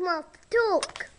Mouth talk.